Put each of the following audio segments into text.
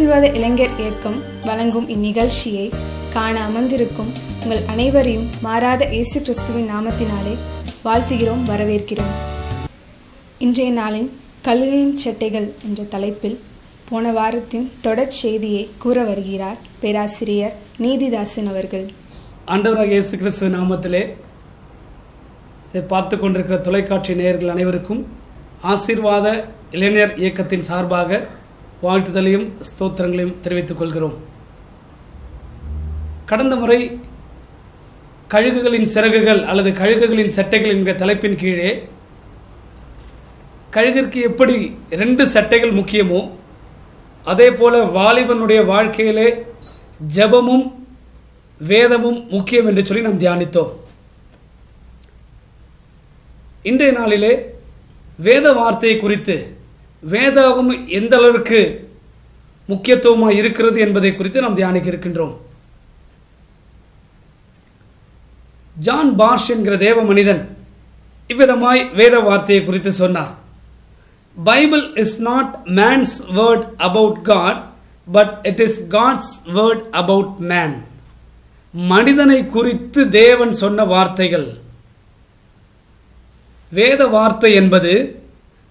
ஆசீர்வாத இளைஞர் இயக்கம் வழங்கும் இந்நிகழ்ச்சியை காண அமர்ந்திருக்கும் உங்கள் அனைவரையும் மாறாத இயேசு கிறிஸ்துவின் நாமத்தினாலே வாழ்த்துகிறோம் வரவேற்கிறோம். இன்றைய நாளின் கழுகின் சட்டைகள் என்ற தலைப்பில் போன வாரத்தின் தொடர் செய்தியை கூற வருகிறார் பேராசிரியர் நீதிதாசன் அவர்கள். ஆண்டவராக இயேசு கிறிஸ்து நாமத்திலே இதை பார்த்து கொண்டிருக்கிற தொலைக்காட்சி நேயர்கள் அனைவருக்கும் ஆசீர்வாத இளைஞர் இயக்கத்தின் சார்பாக வாழ்த்துதலையும் ஸ்தோத்திரங்களையும் தெரிவித்துக் கொள்கிறோம். கடந்த முறை கழுகுகளின் சிறகுகள் அல்லது கழுகுகளின் சட்டைகள் என்கிற தலைப்பின் கீழே கழுகிற்கு எப்படி ரெண்டு சட்டைகள் முக்கியமோ அதே போல வாலிபனுடைய வாழ்க்கையிலே ஜெபமும் வேதமும் முக்கியம் என்று சொல்லி நாம் தியானித்தோம். இன்றைய நாளிலே வேத வார்த்தையை குறித்து வேதாகம் எந்த அளவிற்கு முக்கியத்துவமாக இருக்கிறது என்பதை குறித்து நாம் தியானிக்க இருக்கின்றோம். ஜான் பார்ஷ் என்கிற தேவ மனிதன் இவ்விதமாய் வேத வார்த்தையை குறித்து சொன்னார். Bible is not man's word about God but it is God's word about man. மனிதனை குறித்து தேவன் சொன்ன வார்த்தைகள். வேத வார்த்தை என்பது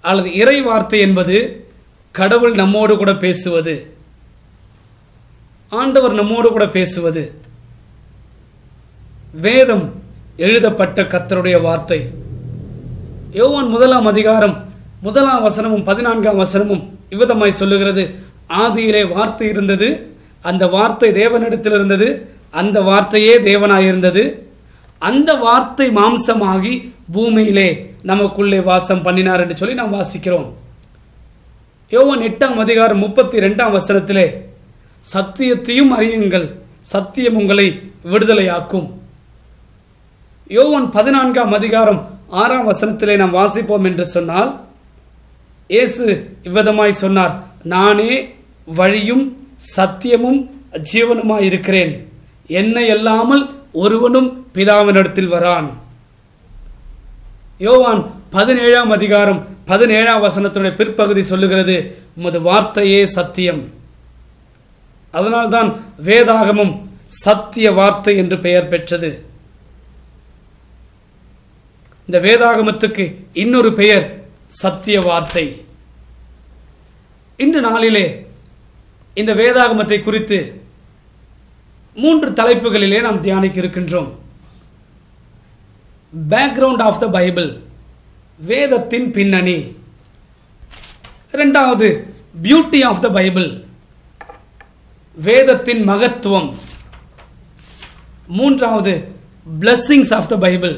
அல்லது இறை வார்த்தை என்பது கடவுள் நம்மோடு கூட பேசுவது. ஆண்டவர் நம்மோடு கூட பேசுவது. வேதம் எழுதப்பட்ட கத்தருடைய வார்த்தை. யோவான் முதலாம் அதிகாரம் முதலாம் வசனமும் பதினான்காம் வசனமும் இவ்விதமாய் சொல்லுகிறது. ஆதியிலே வார்த்தை இருந்தது அந்த வார்த்தை தேவனிடத்தில் இருந்தது அந்த வார்த்தையே தேவனாயிருந்தது. அந்த வார்த்தை மாம்சமாகி பூமியிலே நமக்குள்ளே வாசம் பண்ணினார் என்று சொல்லி நாம் வாசிக்கிறோம். யோவன் எட்டாம் அதிகாரம் முப்பத்தி ரெண்டாம் வசனத்திலே சத்தியத்தையும் அறியுங்கள் சத்தியம் உங்களை விடுதலையாக்கும். யோவன் பதினான்காம் அதிகாரம் ஆறாம் வசனத்திலே நாம் வாசிப்போம் என்று சொன்னால் இயேசு இவ்விதமாய் சொன்னார் நானே வழியும் சத்தியமும் ஜீவனுமாய் இருக்கிறேன் என்னை அல்லாமல் ஒருவனும் பிதாவினிடத்தில் வரான். யோவான் பதினேழாம் அதிகாரம் பதினேழாம் வசனத்துடைய பிற்பகுதி சொல்லுகிறது உமது வார்த்தையே சத்தியம். அதனால்தான் வேதாகமும் சத்திய வார்த்தை என்று பெயர் பெற்றது. இந்த வேதாகமத்துக்கு இன்னொரு பெயர் சத்திய வார்த்தை. இன்று நாளிலே இந்த வேதாகமத்தை குறித்து மூன்று தலைப்புகளிலே நாம் தியானிக்க இருக்கின்றோம் பேக்ரவுண்ட் ஆஃப் த பைபிள் வேதத்தின் பின்னணி. இரண்டாவது பியூட்டி ஆஃப் த பைபிள் வேதத்தின் மகத்துவம். மூன்றாவது பிளஸ்ஸிங்ஸ் ஆஃப் த பைபிள்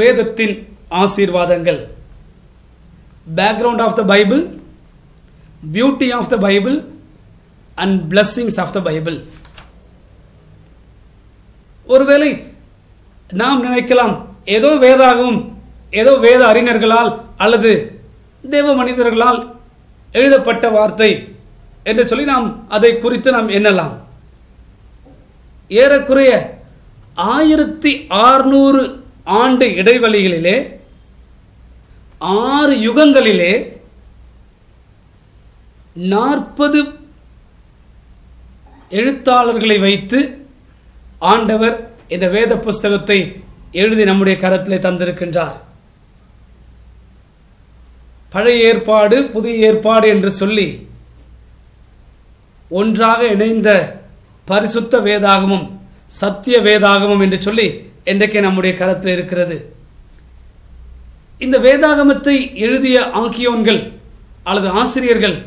வேதத்தின் ஆசீர்வாதங்கள். Background of the Bible beauty of the Bible and blessings of the Bible ஒருவேளை நாம் நினைக்கலாம் ஏதோ வேதாகவும் ஏதோ வேத அறிஞர்களால் அல்லது தேவ மனிதர்களால் எழுதப்பட்ட வார்த்தை என்று சொல்லி நாம் அதை குறித்து நாம் எண்ணலாம். ஏறக்குறைய ஆயிரத்தி ஆறுநூறு ஆண்டு இடைவெளிகளிலே ஆறு யுகங்களிலே நாற்பது எழுத்தாளர்களை வைத்து ஆண்டவர் இந்த வேத புஸ்தகத்தை எழுதி நம்முடைய கரத்திலே தந்திருக்கின்றார். பழைய ஏற்பாடு புதிய ஏற்பாடு என்று சொல்லி ஒன்றாக இணைந்த பரிசுத்த வேதாகமும் சத்திய வேதாகமும் என்று சொல்லி இன்றைக்கு நம்முடைய கரத்தில் இருக்கிறது. இந்த வேதாகமத்தை எழுதிய ஆக்கியோன்கள் அல்லது ஆசிரியர்கள்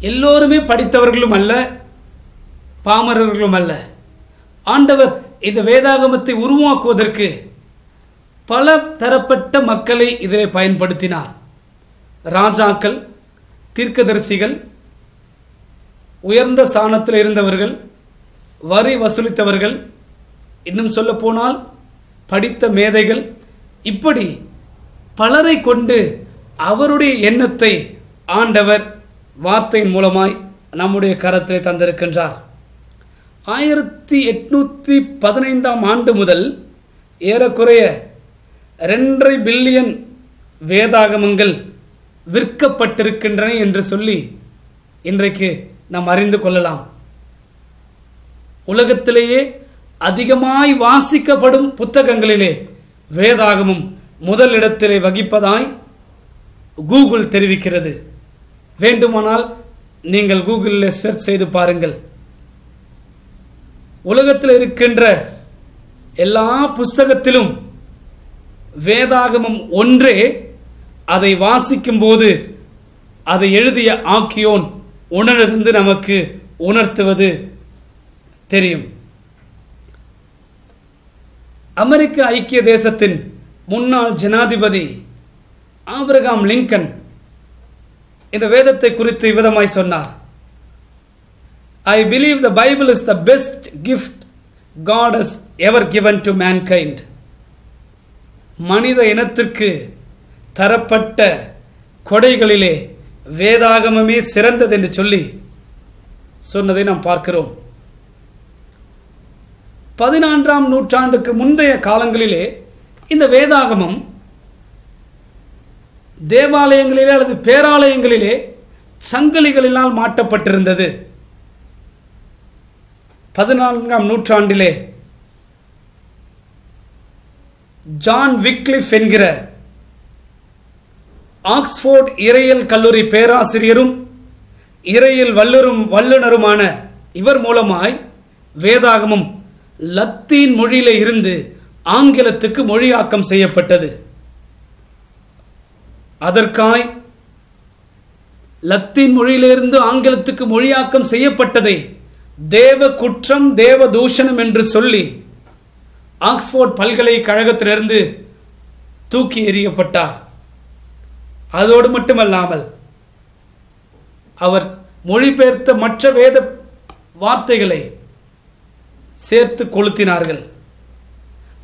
எல்லோருமே படித்தவர்களும் அல்ல பாமரர்களும் அல்ல. ஆண்டவர் இந்த வேதாகமத்தை உருவாக்குவதற்கு பல தரப்பட்ட மக்களை இதில் பயன்படுத்தினார். ராஜாக்கள் தீர்க்கதரிசிகள் உயர்ந்த ஸ்தானத்தில் இருந்தவர்கள் வரி வசூலித்தவர்கள் இன்னும் சொல்ல போனால் படித்த மேதைகள் இப்படி பலரை கொண்டு அவருடைய எண்ணத்தை ஆண்டவர் வார்த்தையின் மூலமாய் நம்முடைய கரத்திலே தந்திருக்கின்றார். ஆயிரத்தி எட்நூத்தி பதினைந்தாம் ஆண்டு முதல் ஏறக்குறைய ரெண்டரை பில்லியன் வேதாகமங்கள் விற்கப்பட்டிருக்கின்றன என்று சொல்லி இன்றைக்கு நாம் அறிந்து கொள்ளலாம். உலகத்திலேயே அதிகமாய் வாசிக்கப்படும் புத்தகங்களிலே வேதாகமும் முதல் இடத்திலே வகிப்பதாய் கூகுள் தெரிவிக்கிறது. வேண்டுமானால் நீங்கள் கூகுளில் சர்ச் செய்து பாருங்கள். உலகத்தில் இருக்கின்ற எல்லா புஸ்தகத்திலும் வேதாகமம் ஒன்றே அதை வாசிக்கும் போது அதை எழுதிய ஆக்கியோன் உணர்ந்து நமக்கு உணர்த்துவது தெரியும். அமெரிக்க ஐக்கிய தேசத்தின் முன்னாள் ஜனாதிபதி ஆபிரகாம் லிங்கன் இந்த வேதத்தை குறித்து இவ்விதமாய் சொன்னார். I believe the Bible is the best gift God has ever given to mankind மனித இனத்திற்கு தரப்பட்ட கொடைகளிலே வேதாகமமே சிறந்தது என்று சொல்லி சொன்னதை நாம் பார்க்கிறோம். பதினான்காம் நூற்றாண்டுக்கு முந்தைய காலங்களிலே இந்த வேதாகமம் தேவாலயங்களிலே அல்லது பேராலயங்களிலே சங்கிலிகளினால் மாட்டப்பட்டிருந்தது. பதினான்காம் நூற்றாண்டிலே ஜான் விக்லிஃப் என்கிற ஆக்ஸ்போர்ட் இறையியல் கல்லூரி பேராசிரியரும் இறையில் வல்லுரும் வல்லுனருமான இவர் மூலமாய் வேதாகமும் லத்தீன் மொழியில இருந்து ஆங்கிலத்துக்கு மொழியாக்கம் செய்யப்பட்டது. அதற்காய் லத்தீன் மொழியிலிருந்து ஆங்கிலத்துக்கு மொழியாக்கம் செய்யப்பட்டதை தேவ குற்றம் தேவ தூஷணம் என்று சொல்லி ஆக்ஸ்போர்ட் பல்கலைக்கழகத்திலிருந்து தூக்கி எறியப்பட்டார். அதோடு மட்டுமல்லாமல் அவர் மொழிபெயர்த்த மற்ற வேத வார்த்தைகளை சேர்த்து கொளுத்தினார்கள்.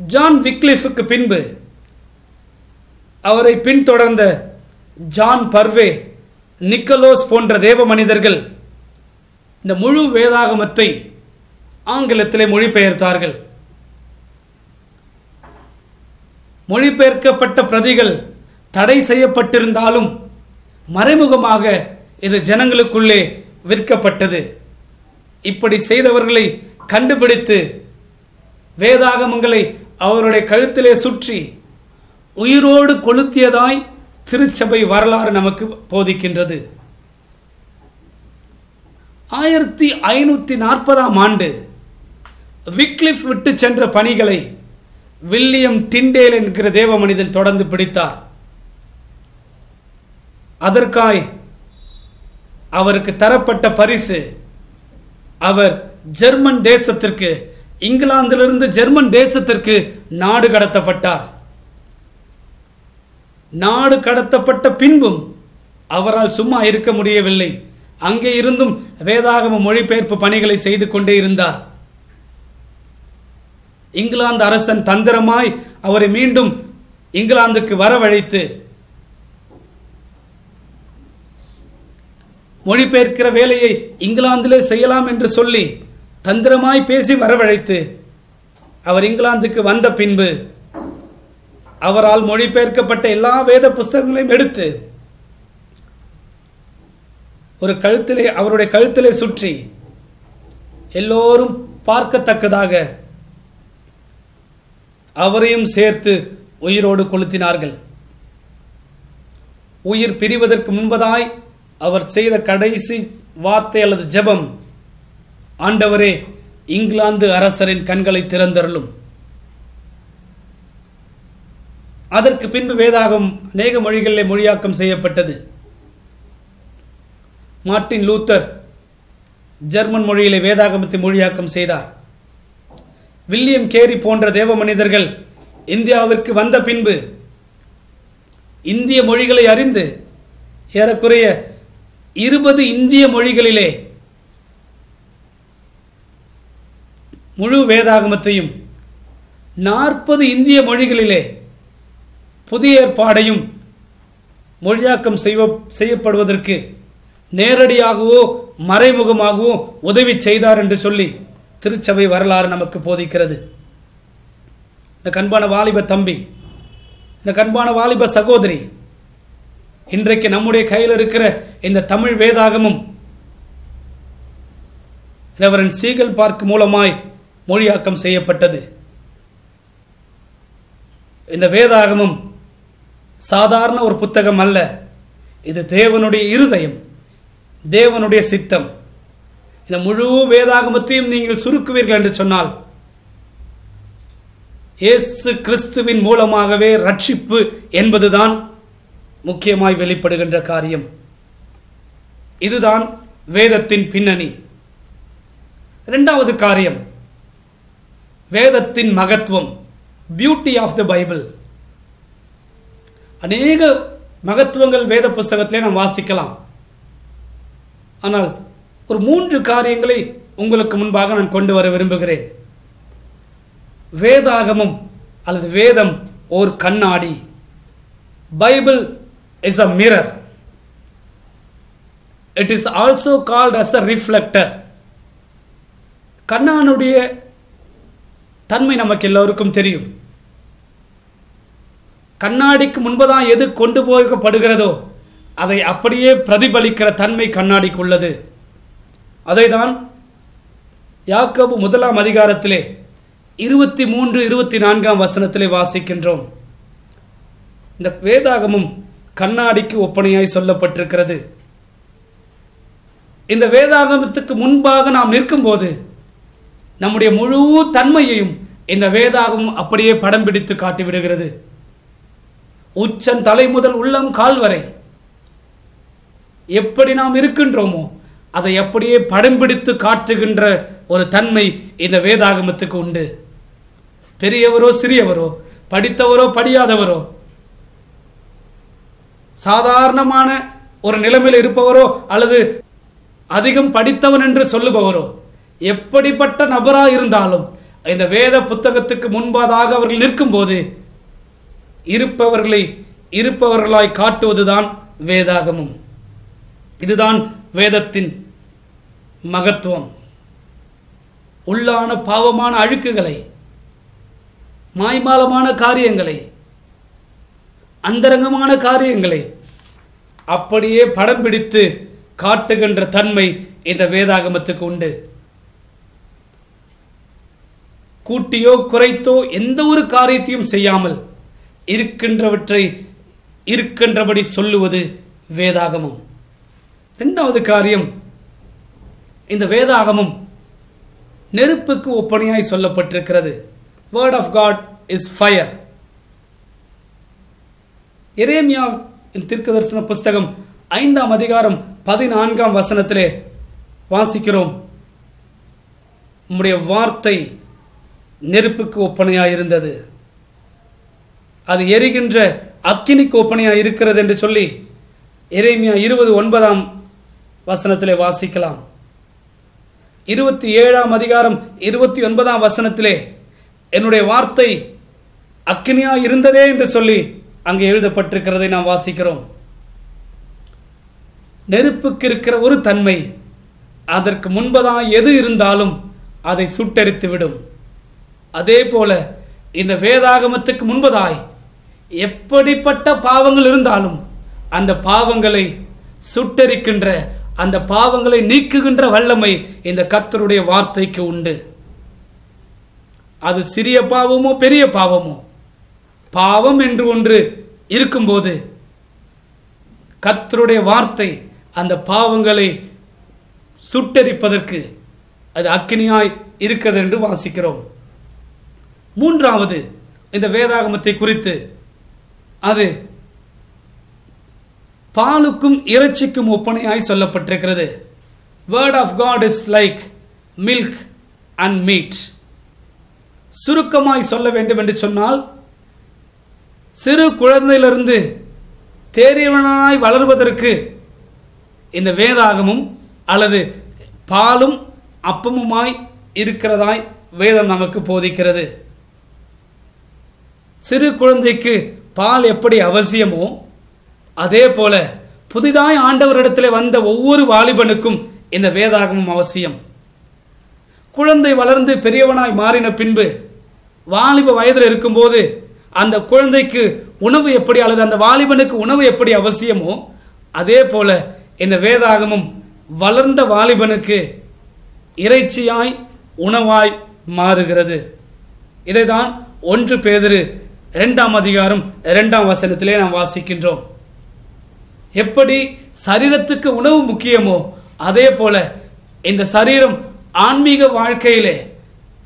ஜான் விக்லிஃபுக்கு பின்பு அவரை பின்தொடர்ந்த ஜான் பர்வே நிக்கலோஸ் போன்ற தேவ மனிதர்கள் இந்த முழு வேதாகமத்தை ஆங்கிலத்திலே மொழிபெயர்த்தார்கள். மொழிபெயர்க்கப்பட்ட பிரதிகள் தடை செய்யப்பட்டிருந்தாலும் மறைமுகமாக இது ஜனங்களுக்குள்ளே விற்கப்பட்டது. இப்படி செய்தவர்களை கண்டுபிடித்து வேதாகமங்களை அவருடைய கழுத்திலே சுற்றி உயிரோடு கொளுத்தியதாய் திருச்சபை வரலாறு நமக்கு போதிக்கின்றது. ஆயிரத்தி ஐநூற்றி நாற்பதாம் ஆண்டு விக்லிஃப் விட்டு சென்ற பணிகளை வில்லியம் டிண்டேல் என்கிற தேவ மனிதன் தொடர்ந்து பிடித்தார். அதற்காய் அவருக்கு தரப்பட்ட பரிசு அவர் ஜெர்மன் தேசத்திற்கு இங்கிலாந்திலிருந்து ஜெர்மன் தேசத்திற்கு நாடு கடத்தப்பட்டார். நாடு கடத்தப்பட்ட பின்பும் அவரால் சும்மா இருக்க முடியவில்லை. அங்கே இருந்தும் வேதாகம மொழிபெயர்ப்பு பணிகளை செய்து கொண்டே இருந்தார். இங்கிலாந்து அரசன் தந்திரமாய் அவரை மீண்டும் இங்கிலாந்துக்கு வரவழைத்து மொழிபெயர்க்கிற வேலையை இங்கிலாந்திலே செய்யலாம் என்று சொல்லி தந்திரமாய் பேசி வரவழைத்து அவர் இங்கிலாந்துக்கு வந்த பின்பு அவரால் மொழிபெயர்க்கப்பட்ட எல்லா வேத புஸ்தகங்களையும் எடுத்து ஒரு கழுத்திலே அவருடைய கழுத்திலே சுற்றி எல்லோரும் பார்க்கத்தக்கதாக அவரையும் சேர்த்து உயிரோடு கொளுத்தினார்கள். உயிர் பிரிவதற்கு முன்பதாய் அவர் செய்த கடைசி வார்த்தை அல்லது ஜெபம் ஆண்டவரே இங்கிலாந்து அரசரின் கண்களை திறந்தருளும். அதற்கு பின்பு வேதாகம் அநேக மொழிகளிலே மொழியாக்கம் செய்யப்பட்டது. மார்ட்டின் லூத்தர் ஜெர்மன் மொழியிலே வேதாகமத்தை மொழியாக்கம் செய்தார். வில்லியம் கேரி போன்ற தேவ மனிதர்கள் இந்தியாவிற்கு வந்த பின்பு இந்திய மொழிகளை அறிந்து ஏறக்குறைய இருபது இந்திய மொழிகளிலே முழு வேதாகமத்தையும் நாற்பது இந்திய மொழிகளிலே புதிய ஏற்பாடையும் மொழியாக்கம் செய்வ செய்யப்படுவதற்கு நேரடியாகவோ மறைமுகமாகவோ உதவி செய்தார் என்று சொல்லி திருச்சபை வரலாறு நமக்கு போதிக்கிறது. இந்த கண்பான வாலிப தம்பி இந்த கண்பான வாலிப சகோதரி இன்றைக்கு நம்முடைய கையில் இருக்கிற இந்த தமிழ் வேதாகமும் ரெவரன் சீகல் பார்க் மூலமாய் மொழியாக்கம் செய்யப்பட்டது. இந்த வேதாகமும் சாதாரண ஒரு புத்தகம் அல்ல இது தேவனுடைய இருதயம். தேவனுடைய சித்தம். இந்த முழு வேதாகமத்தையும் நீங்கள் சுருக்குவீர்கள் என்று சொன்னால் இயேசு கிறிஸ்துவின் மூலமாகவே ரட்சிப்பு என்பதுதான் முக்கியமாய் வெளிப்படுகின்ற காரியம். இதுதான் வேதத்தின் பின்னணி. இரண்டாவது காரியம் வேதத்தின் மகத்துவம் பியூட்டி ஆஃப் த பைபிள் அநேக மகத்துவங்கள் வேத புஸ்தகத்திலே நாம் வாசிக்கலாம். ஆனால் ஒரு மூன்று காரியங்களை உங்களுக்கு முன்பாக நான் கொண்டு வர விரும்புகிறேன். வேதாகமம் அல்லது வேதம் ஓர் கண்ணாடி. Bible is a mirror it is also called as a reflector கண்ணானுடைய தன்மை நமக்கு எல்லோருக்கும் தெரியும். கண்ணாடிக்கு முன்பதான் எது கொண்டு போகப்படுகிறதோ அதை அப்படியே பிரதிபலிக்கிற தன்மை கண்ணாடிக்கு உள்ளது அதைதான் யாக்கோபு முதலாம் அதிகாரத்திலே இருபத்தி மூன்று இருபத்தி நான்காம் வசனத்திலே வாசிக்கின்றோம். இந்த வேதாகமும் கண்ணாடிக்கு ஒப்பனையாய் சொல்லப்பட்டிருக்கிறது. இந்த வேதாகமத்துக்கு முன்பாக நாம் நிற்கும்போது நம்முடைய முழு தன்மையையும் இந்த வேதாகமும் அப்படியே படம் பிடித்து காட்டிவிடுகிறது. உச்சன் தலை முதல் உள்ளம் கால் வரை எப்படி நாம் இருக்கின்றோமோ அதை அப்படியே படம் பிடித்து காட்டுகின்ற ஒரு தன்மை இந்த வேதாகமத்துக்கு உண்டு. பெரியவரோ சிறியவரோ படித்தவரோ படியாதவரோ சாதாரணமான ஒரு நிலைமையில் இருப்பவரோ அல்லது அதிகம் படித்தவன் என்று சொல்லுபவரோ எப்படிப்பட்ட நபராக இருந்தாலும் இந்த வேத புத்தகத்துக்கு முன்பதாக அவர்கள் நிற்கும்போது இருப்பவர்களை இருப்பவர்களாய் காட்டுவதுதான் வேதாகமும். இதுதான் வேதத்தின் மகத்துவம். உள்ளான பாவமான அழுக்குகளை மாய்மாலமான காரியங்களை அந்தரங்கமான காரியங்களை அப்படியே படம் பிடித்து காட்டுகின்ற தன்மை இந்த வேதாகமத்துக்கு உண்டு. கூட்டியோ குறைத்தோ எந்த ஒரு காரியத்தையும் செய்யாமல் இருக்கின்றவற்றை இருக்கின்றபடி சொல்லுவது வேதாகமம். இரண்டாவது காரியம் இந்த வேதாகமும் நெருப்புக்கு ஒப்பனையாய் சொல்லப்பட்டிருக்கிறது. Word of God is fire எரேமியா தீர்க்கதரிசன புஸ்தகம் ஐந்தாம் அதிகாரம் பதினான்காம் வசனத்திலே வாசிக்கிறோம். உம்முடைய வார்த்தை நெருப்புக்கு ஒப்பனையாய் இருந்தது அது எரிகின்ற அக்கினிக்கு ஒப்பனையாய் இருக்கிறது என்று சொல்லி எரேமியா இருபது ஒன்பதாம் வசனத்திலே வாசிக்கலாம். இருபத்தி ஏழாம் அதிகாரம் இருபத்தி ஒன்பதாம் வசனத்திலே என்னுடைய வார்த்தை அக்கினியா இருந்ததே என்று சொல்லி அங்கே எழுதப்பட்டிருக்கிறதை நாம் வாசிக்கிறோம். நெருப்புக்கு இருக்கிற ஒரு தன்மை அதற்கு முன்பதான் எது இருந்தாலும் அதை சுட்டெரித்து விடும். அதே போல இந்த வேதாகமத்துக்கு முன்பதாய் எப்படிப்பட்ட பாவங்கள் இருந்தாலும் அந்த பாவங்களை சுட்டெரிக்கின்ற அந்த பாவங்களை நீக்குகின்ற வல்லமை இந்த கத்தருடைய வார்த்தைக்கு உண்டு. அது சிறிய பாவமோ பெரிய பாவமோ? பாவம் என்று ஒன்று இருக்கும்போது கத்தருடைய வார்த்தை அந்த பாவங்களை சுட்டெரிப்பதற்கு அது அக்கினியாய் இருக்கிறது என்று வாசிக்கிறோம். மூன்றாவது இந்த வேதாகமத்தை குறித்து அது பாலுக்கும் இறைச்சிக்கும் ஒப்பனையாய் சொல்லப்பட்டிருக்கிறது. Word of God is like milk and meat சுருக்கமாய் சொல்ல வேண்டும் என்று சொன்னால் சிறு குழந்தையிலிருந்து தேறியவனாய் வளர்வதற்கு இந்த வேதாகமும் அல்லது பாலும் அப்பமுமாய் இருக்கிறதாய் வேதம் நமக்கு போதிக்கிறது. சிறு குழந்தைக்கு பால் எப்படி அவசியமோ அதே போல புதிதாய் ஆண்டவரிடத்தில் வந்த ஒவ்வொரு வாலிபனுக்கும் இந்த வேதாகமும் அவசியம். குழந்தை வளர்ந்து பெரியவனாய் மாறின பின்பு வாலிப வயதில் இருக்கும்போது அந்த குழந்தைக்கு உணவு எப்படி அல்லது அந்த வாலிபனுக்கு உணவு எப்படி அவசியமோ அதே போல இந்த வேதாகமும் வளர்ந்த வாலிபனுக்கு இறைச்சியாய் உணவாய் மாறுகிறது. இதைதான் ஒன்று பேதிரு இரண்டாம் அதிகாரம் இரண்டாம் வசனத்திலே நாம் வாசிக்கின்றோம். எப்படி சரீரத்துக்கு உணவு முக்கியமோ அதே போல இந்த சரீரம் ஆன்மீக வாழ்க்கையிலே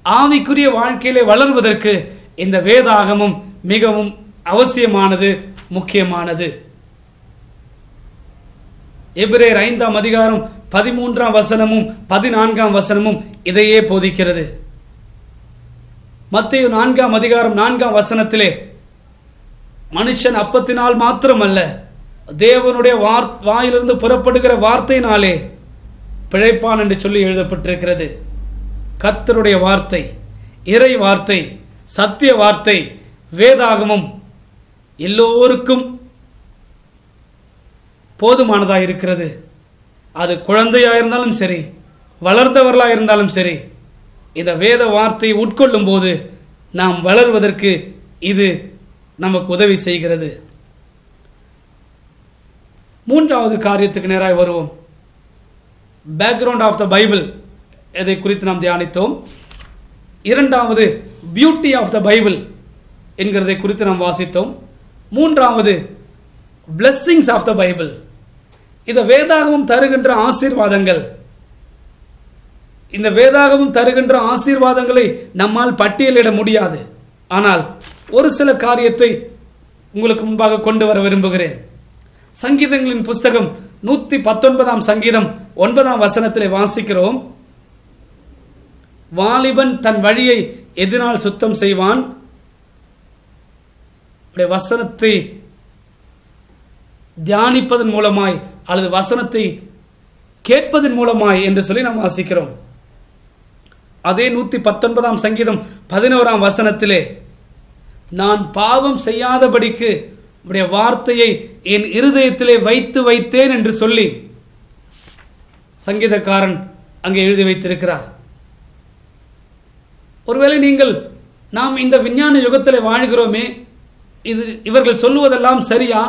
ஆவிக்குரிய வாழ்க்கையிலே வளர்வதற்கு இந்த வேதாகமும் மிகவும் அவசியமானது முக்கியமானது. எபிரேர் ஐந்தாம் அதிகாரம் பதிமூன்றாம் வசனமும் பதினான்காம் வசனமும் இதையே போதிக்கிறது. மத்திய நான்காம் அதிகாரம் நான்காம் வசனத்திலே மனுஷன் அப்பத்தினால் மாத்திரமல்ல தேவனுடைய வார் வாயிலிருந்து புறப்படுகிற வார்த்தையினாலே பிழைப்பான் என்று சொல்லி எழுதப்பட்டிருக்கிறது. கத்தருடைய வார்த்தை இறை வார்த்தை சத்திய வார்த்தை வேதாகமம் எல்லோருக்கும் போதுமானதாக இருக்கிறது. அது குழந்தையாக இருந்தாலும் சரி வளர்ந்தவர்களாக இருந்தாலும் சரி இந்த வேத வார்த்தையை உட்கொள்ளும் போது நாம் வளர்வதற்கு இது நமக்கு உதவி செய்கிறது. மூன்றாவது காரியத்துக்கு நேராக வருவோம். பேக்ரவுண்ட் ஆஃப் த பைபிள் எதை குறித்து நாம் தியானித்தோம்? இரண்டாவது பியூட்டி ஆஃப் த பைபிள் என்கிறதை குறித்து நாம் வாசித்தோம். மூன்றாவது பிளெஸ்ஸிங்ஸ் ஆஃப் த பைபிள் இந்த வேதாகமம் தருகின்ற ஆசீர்வாதங்கள். இந்த வேதாகமம் தருகின்ற ஆசீர்வாதங்களை நம்மால் பட்டியலிட முடியாது. ஆனால் ஒரு சில காரியத்தை உங்களுக்கு முன்பாக கொண்டு வர விரும்புகிறேன். சங்கீதங்களின் புஸ்தகம் நூத்தி பத்தொன்பதாம் சங்கீதம் ஒன்பதாம் வசனத்திலே வாசிக்கிறோம். வாலிபன் தன் வழியை எதினால் சுத்தம் செய்வான். வசனத்தை தியானிப்பதன் மூலமாய் அல்லது வசனத்தை கேட்பதன் மூலமாய் என்று சொல்லி நாம் வாசிக்கிறோம். அதே நூத்தி பத்தொன்பதாம் சங்கீதம் பதினோராம் வசனத்திலே நான் பாவம் செய்யாதபடிக்கு உடைய வார்த்தையை என் இருதயத்திலே வைத்து வைத்தேன் என்று சொல்லி சங்கீதக்காரன் அங்கே எழுதி வைத்திருக்கிறார். ஒருவேளை நீங்கள் நாம் இந்த விஞ்ஞான யுகத்தில் வாழ்கிறோமே இது இவர்கள் சொல்லுவதெல்லாம் சரியா?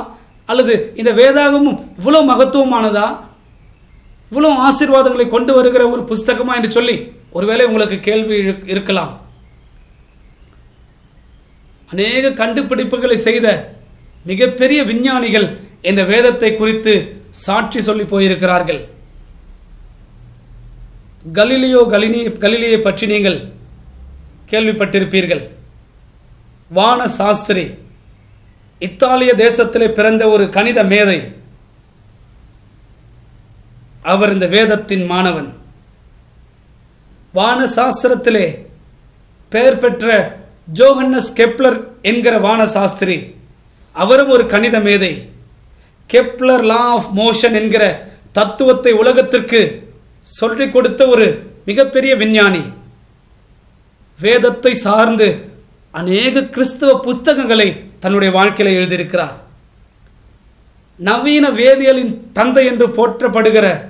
அல்லது இந்த வேதாகமும் இவ்வளோ மகத்துவமானதா? இவ்வளோ ஆசீர்வாதங்களை கொண்டு வருகிற ஒரு புஸ்தகமா என்று சொல்லி ஒருவேளை உங்களுக்கு கேள்வி இருக்கலாம். அநேக கண்டுபிடிப்புகளை செய்த மிகப்பெரிய விஞ்ஞானிகள் இந்த வேதத்தை குறித்து சாட்சி சொல்லி போயிருக்கிறார்கள். கலிலியோ கலினி கலிலியை பற்றி நீங்கள் கேள்விப்பட்டிருப்பீர்கள். வான சாஸ்திரி இத்தாலிய தேசத்திலே பிறந்த ஒரு கணித மேதை. அவர் இந்த வேதத்தின் மாணவன். வான சாஸ்திரத்திலே பெயர் பெற்ற ஜோஹன்னஸ் கெப்லர் என்கிற வான சாஸ்திரி. அவரும் ஒரு கணித மேதை. கெப்லர் லா ஆஃப் மோஷன் என்கிற தத்துவத்தை உலகத்திற்கு சொல்லிக் கொடுத்த ஒரு மிகப்பெரிய விஞ்ஞானி. வேதத்தை சார்ந்து அநேக கிறிஸ்தவ புஸ்தகங்களை தன்னுடைய வாழ்க்கையில் எழுதியிருக்கிறார். நவீன வேதியியலின் தந்தை என்று போற்றப்படுகிற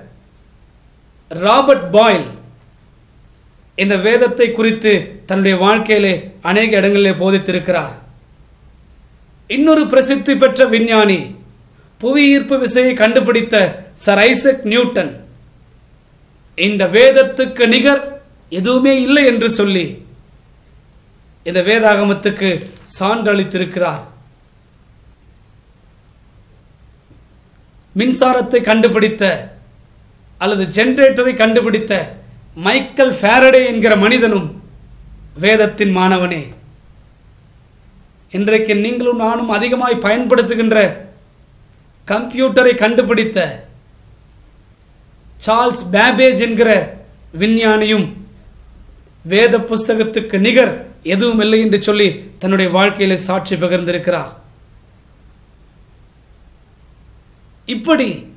ராபர்ட் பாயில் இந்த வேதத்தை குறித்து தன்னுடைய வாழ்க்கையிலே அநேக இடங்களிலே போதித்திருக்கிறார். இன்னொரு பிரசித்தி பெற்ற விஞ்ஞானி புவி ஈர்ப்பு விசையை கண்டுபிடித்த சர் ஐசக் நியூட்டன். இந்த வேதத்துக்கு நிகர் எதுவுமே இல்லை என்று சொல்லி இந்த வேதாகமத்துக்கு சான்றளித்திருக்கிறார் மின்சாரத்தை கண்டுபிடித்த அல்லது ஜென்ரேட்டரை கண்டுபிடித்த மைக்கேல் ஃபேரடே என்கிற மனிதனும் வேதத்தின் மாணவனே. இன்றைக்கு நீங்களும் நானும் அதிகமாய் பயன்படுத்துகின்ற கம்ப்யூட்டரை கண்டுபிடித்த சார்ல்ஸ் பேபேஜ் என்கிற விஞ்ஞானியும் வேத புஸ்தகத்துக்கு நிகர் எதுவும் இல்லை என்று சொல்லி தன்னுடைய வாழ்க்கையில சாட்சி பகிர்ந்திருக்கிறார். இப்படி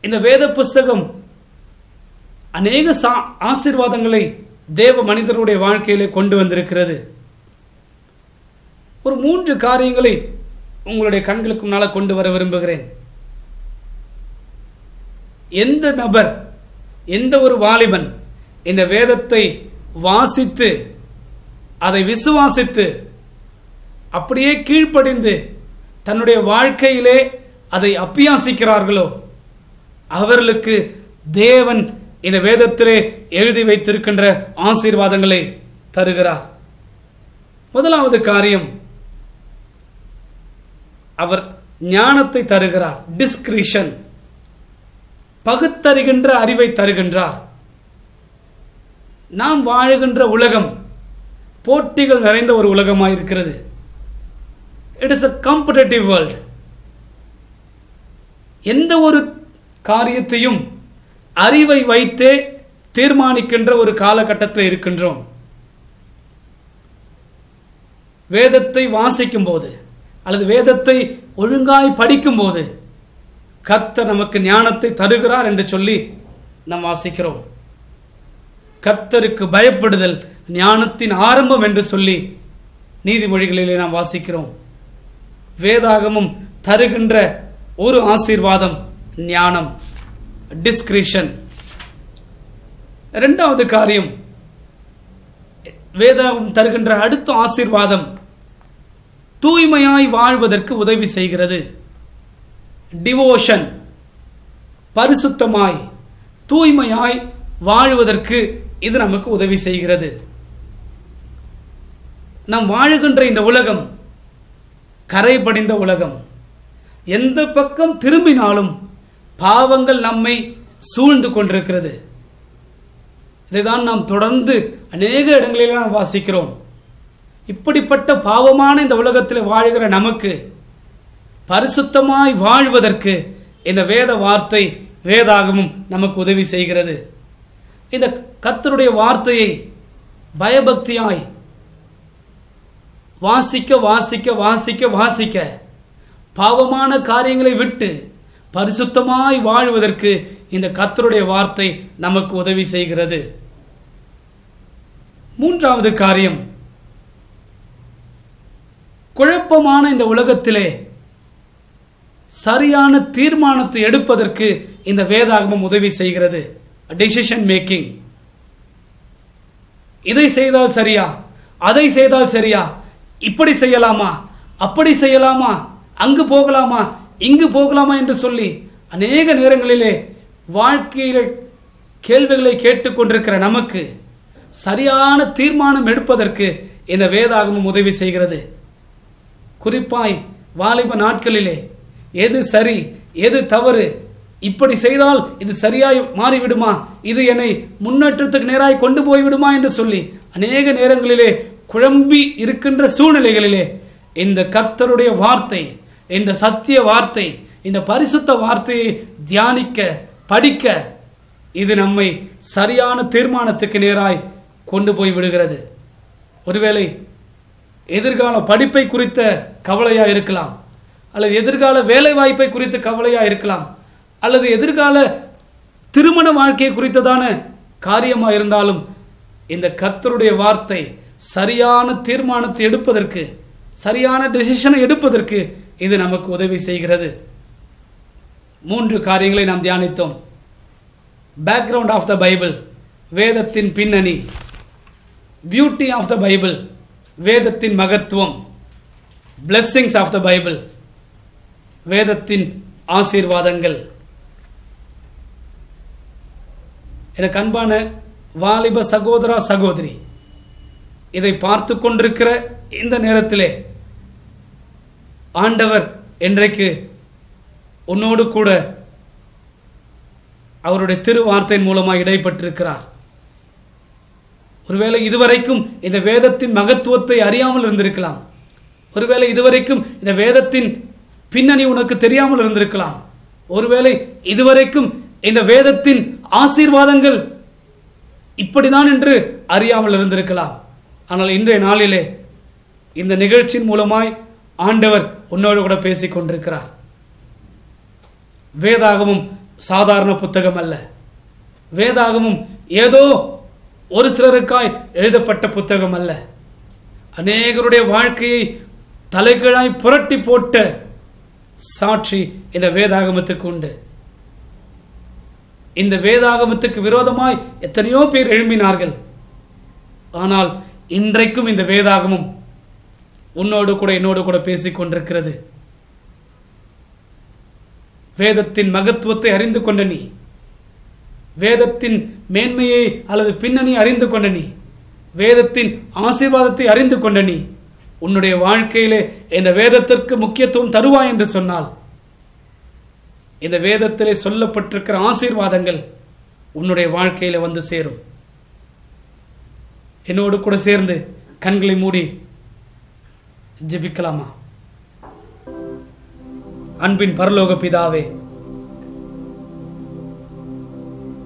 இந்த வேத புஸ்தகம் அநேக சா- ஆசீர்வாதங்களை தேவ மனிதருடைய வாழ்க்கையிலே கொண்டு வந்திருக்கிறது. ஒரு மூன்று காரியங்களை உங்களுடைய கண்களுக்கு முன்னால் கொண்டு வர விரும்புகிறேன். எந்த நபர் எந்த ஒரு வாலிபன் இந்த வேதத்தை வாசித்து அதை விசுவாசித்து அப்படியே கீழ்ப்படிந்து தன்னுடைய வாழ்க்கையிலே அதை அப்பியாசிக்கிறார்களோ அவர்களுக்கு தேவன் இந்த வேதத்திலே எழுதி வைத்திருக்கின்ற ஆசீர்வாதங்களை தருகிறார். முதலாவது காரியம் அவர் ஞானத்தை தருகிறார். டிஸ்கிரிஷன் பகுத்தறிகின்ற அறிவை தருகின்றார். நாம் வாழுகின்ற உலகம் போட்டிகள் நிறைந்த ஒரு உலகமாக இருக்கிறது it is a competitive world எந்த ஒரு காரியத்தையும் அறிவை வைத்தே தீர்மானிக்கின்ற ஒரு காலகட்டத்தில் இருக்கின்றோம். வேதத்தை வாசிக்கும் போது அல்லது வேதத்தை ஒழுங்காய் படிக்கும்போது கத்த நமக்கு ஞானத்தை தருகிறார் என்று சொல்லி நாம் வாசிக்கிறோம். கத்தருக்கு பயப்படுதல் ஞானத்தின் ஆரம்பம் என்று சொல்லி நீதிமொழிகளிலே நாம் வாசிக்கிறோம். வேதாகமும் தருகின்ற ஒரு ஆசீர்வாதம் ஞானம் டிஸ்கிரிஷன் இரண்டாவது காரியம் வேதாகம் தருகின்ற அடுத்த ஆசீர்வாதம் தூய்மையாய் வாழ்வதற்கு உதவி செய்கிறது. டிவோஷன் பரிசுத்தமாய் தூய்மையாய் வாழ்வதற்கு இது நமக்கு உதவி செய்கிறது. நாம் வாழுகின்ற இந்த உலகம் கரை படிந்த உலகம் எந்த பக்கம் திரும்பினாலும் பாவங்கள் நம்மை சூழ்ந்து கொண்டிருக்கிறது. இதைதான் நாம் தொடர்ந்து அநேக இடங்களில் நாம் வாசிக்கிறோம். இப்படிப்பட்ட பாவமான இந்த உலகத்தில் வாழ்கிற நமக்கு பரிசுத்தமாய் வாழ்வதற்கு இந்த வேத வார்த்தை வேதாகமும் நமக்கு உதவி செய்கிறது. இந்த கத்தருடைய வார்த்தையை பயபக்தியாய் வாசிக்க வாசிக்க வாசிக்க வாசிக்க பாவமான காரியங்களை விட்டு பரிசுத்தமாய் வாழ்வதற்கு இந்த கத்தருடைய வார்த்தை நமக்கு உதவி செய்கிறது. மூன்றாவது காரியம் குழப்பமான இந்த உலகத்திலே சரியான தீர்மானத்தை எடுப்பதற்கு இந்த வேதாகமம் உதவி செய்கிறது. டிசிஷன் மேக்கிங் இதை செய்தால் சரியா? அதை செய்தால் சரியா? இப்படி செய்யலாமா? அப்படி செய்யலாமா? அங்கு போகலாமா? இங்கு போகலாமா என்று சொல்லி அநேக நேரங்களிலே வாழ்க்கையில் கேள்விகளை கேட்டுக்கொண்டிருக்கிற நமக்கு சரியான தீர்மானம் எடுப்பதற்கு இந்த வேதாகமம் உதவி செய்கிறது. குறிப்பாய் வாலிப நாட்களிலே எது சரி? எது தவறு? இப்படி செய்தால் இது சரியாய் மாறிவிடுமா? இது என்னை முன்னேற்றத்துக்கு நேராய் கொண்டு போய்விடுமா? என்று சொல்லி அநேக நேரங்களிலே குழம்பி இருக்கின்ற சூழ்நிலைகளிலே இந்த கத்தருடைய வார்த்தை இந்த சத்திய வார்த்தை இந்த பரிசுத்த வார்த்தையை தியானிக்க படிக்க இது நம்மை சரியான தீர்மானத்துக்கு நேராய் கொண்டு போய் விடுகிறது. ஒருவேளை எதிர்கால படிப்பை குறித்த கவலையாக இருக்கலாம் அல்லது எதிர்கால வேலை வாய்ப்பை குறித்த கவலையாக இருக்கலாம் அல்லது எதிர்கால திருமண வாழ்க்கை குறித்ததான காரியமாக இருந்தாலும் இந்த கத்தருடைய வார்த்தை சரியான தீர்மானத்தை எடுப்பதற்கு சரியான டெசிஷனை எடுப்பதற்கு இது நமக்கு உதவி செய்கிறது. மூன்று காரியங்களை நாம் தியானித்தோம். பேக்ரவுண்ட் ஆஃப் த பைபிள் வேதத்தின் பின்னணி பியூட்டி ஆஃப் த பைபிள் வேதத்தின் மகத்துவம். பிளெஸ்ஸிங்ஸ் ஆஃப் த பைபிள் வேதத்தின் ஆசீர்வாதங்கள். எனக்கு அன்பான வாலிப சகோதரா சகோதரி இதை பார்த்து கொண்டிருக்கிற இந்த நேரத்திலே ஆண்டவர் இன்றைக்கு உன்னோடு கூட அவருடைய திருவார்த்தையின் மூலமாக இடைப்பட்டிருக்கிறார். ஒருவேளை இதுவரைக்கும் இந்த வேதத்தின் மகத்துவத்தை அறியாமல் இருந்திருக்கலாம். ஒருவேளை இதுவரைக்கும் இந்த வேதத்தின் பின்னணி உனக்கு தெரியாமல் இருந்திருக்கலாம். ஒருவேளை இதுவரைக்கும் இந்த வேதத்தின் ஆசீர்வாதங்கள் இப்படிதான் என்று அறியாமல் இருந்திருக்கலாம். ஆனால் இன்றைய நாளிலே இந்த நிகழ்ச்சியின் மூலமாய் ஆண்டவர் உன்னோடு கூட பேசிக் கொண்டிருக்கிறார். வேதாகமும் சாதாரண புத்தகம் அல்ல வேதாகமும் ஏதோ ஒரு சிலருக்காய் எழுதப்பட்ட புத்தகம் அல்ல. அநேகருடைய வாழ்க்கையை தலைகீழாய் புரட்டி போட்ட சாட்சி இந்த வேதாகமத்துக்கு உண்டு. இந்த வேதாகமத்துக்கு விரோதமாய் எத்தனையோ பேர் எழும்பினார்கள். ஆனால் இன்றைக்கும் இந்த வேதாகமம் உன்னோடு கூட என்னோடு கூட பேசிக் கொண்டிருக்கிறது. வேதத்தின் மகத்துவத்தை அறிந்து கொண்ட நீ வேதத்தின் மேன்மையை அல்லது பின்னணி அறிந்து கொண்ட நீ. வேதத்தின் ஆசீர்வாதத்தை அறிந்து கொண்ட நீ. உன்னுடைய வாழ்க்கையிலே இந்த வேதத்திற்கு முக்கியத்துவம் தருவாய் என்று சொன்னால் இந்த வேதத்திலே சொல்லப்பட்டிருக்கிற ஆசீர்வாதங்கள் உன்னுடைய வாழ்க்கையில வந்து சேரும். என்னோடு கூட சேர்ந்து கண்களை மூடி ஜெபிக்கலாமா? அன்பின் பரலோக பிதாவே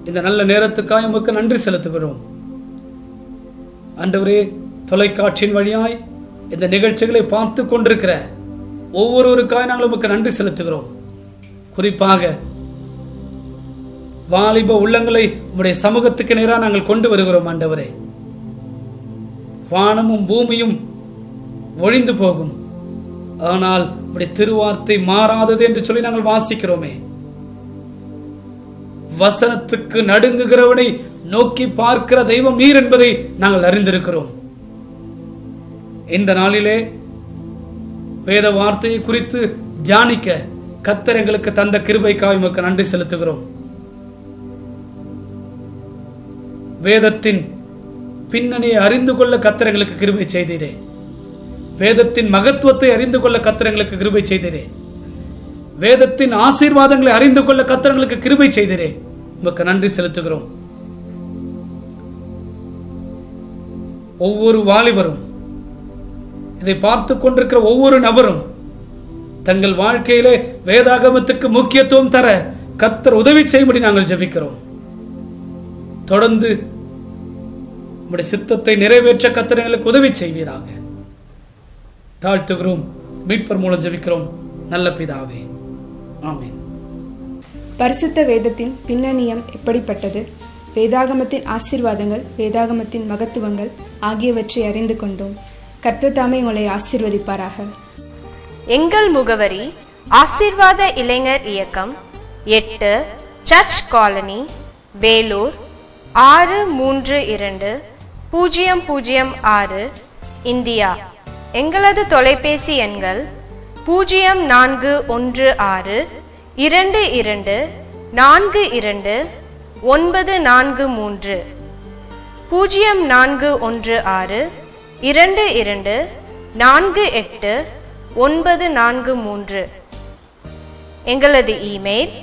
இந்த நல்ல நேரத்துக்காக உமக்கு நன்றி செலுத்துகிறோம். அண்டவரே தொலைக்காட்சியின் வழியாய் இந்த நிகழ்ச்சிகளை பார்த்து கொண்டிருக்கிற ஒவ்வொருவருக்காக நாங்கள் உமக்கு நன்றி செலுத்துகிறோம். குறிப்பாக வாலிப உள்ளங்களை உங்களுடைய சமூகத்துக்கு நேராக நாங்கள் கொண்டு வருகிறோம் ஆண்டவரே. வானமும் பூமியும் ஒழிந்து போகும். ஆனால் உடைய திருவார்த்தை மாறாதது என்று சொல்லி நாங்கள் வாசிக்கிறோமே. வசனத்துக்கு நடுங்குகிறவனை நோக்கி பார்க்கிற தெய்வம் நீர் என்பதை நாங்கள் அறிந்திருக்கிறோம். இந்த நாளிலே வேத வார்த்தையை குறித்து தியானிக்க கத்தர் எங்களுக்கு தந்த கிருபைக்காக உமக்கு நன்றி செலுத்துகிறோம். வேதத்தின் பின்னணியை அறிந்து கொள்ள கத்தர் எங்களுக்கு கிருபை செய்தீரே. வேதத்தின் மகத்துவத்தை அறிந்து கொள்ள கத்தர் எங்களுக்கு கிருபை செய்தீரே. வேதத்தின் ஆசீர்வாதங்களை அறிந்து கொள்ள கத்தரங்களுக்கு கிருபை செய்தீரே. உமக்கு நன்றி செலுத்துகிறோம். ஒவ்வொரு வாலிபரும் இதை பார்த்து கொண்டிருக்கிற ஒவ்வொரு நபரும் தங்கள் வாழ்க்கையிலே வேதாகமத்துக்கு முக்கியத்துவம் தர கத்தர் உதவி செய்யும்படி நாங்கள் ஜெபிக்கிறோம். தொடர்ந்து உங்களுடைய சித்தத்தை நிறைவேற்ற கத்தர் எங்களுக்கு உதவி செய்வீராக. தாழ்த்துகிறோம். மீட்பர் மூலம் ஜபிக்கிறோம். நல்ல பிதாவே. ஆமென். பரிசுத்த வேதத்தின் பின்னணியம் எப்படிப்பட்டது? வேதாகமத்தின் ஆசீர்வாதங்கள் வேதாகமத்தின் மகத்துவங்கள் ஆகியவற்றை அறிந்து கொண்டோம். கர்த்தர் தாமே உங்களை ஆசீர்வதிப்பாராக. எங்கள் முகவரி ஆசீர்வாத இளைஞர் இயக்கம் எட்டு சர்ச் காலனி வேலூர் ஆறு மூன்று இரண்டு பூஜ்ஜியம் பூஜ்ஜியம் ஆறு இந்தியா. எங்களது தொலைபேசி எண்கள் பூஜ்ஜியம் நான்கு ஒன்று ஆறு இரண்டு இரண்டு நான்கு இரண்டு ஒன்பது நான்கு மூன்று. பூஜ்ஜியம் நான்கு ஒன்று ஆறு இரண்டு இரண்டு நான்கு எட்டு ஒன்பது நான்கு மூன்று. எங்களது email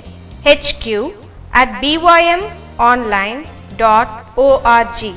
HQ at BYM online dot ORG